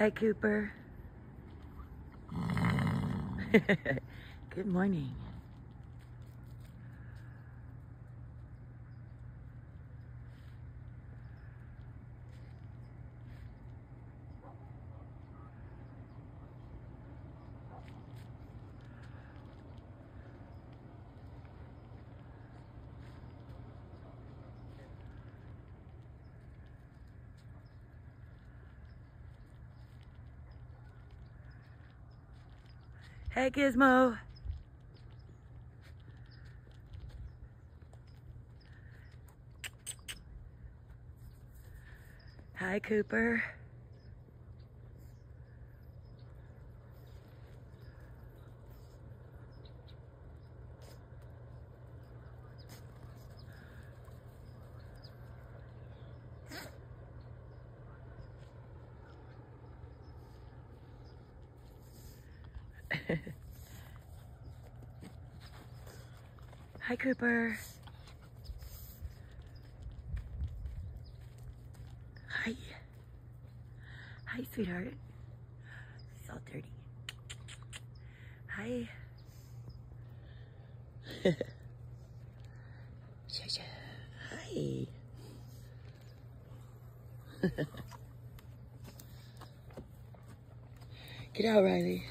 Hi, Cooper. Good morning. Hey, Gizmo. Hi, Cooper. Hi, Cooper. Hi. Hi, sweetheart. It's all dirty. Hi. Hi. Get out, Riley.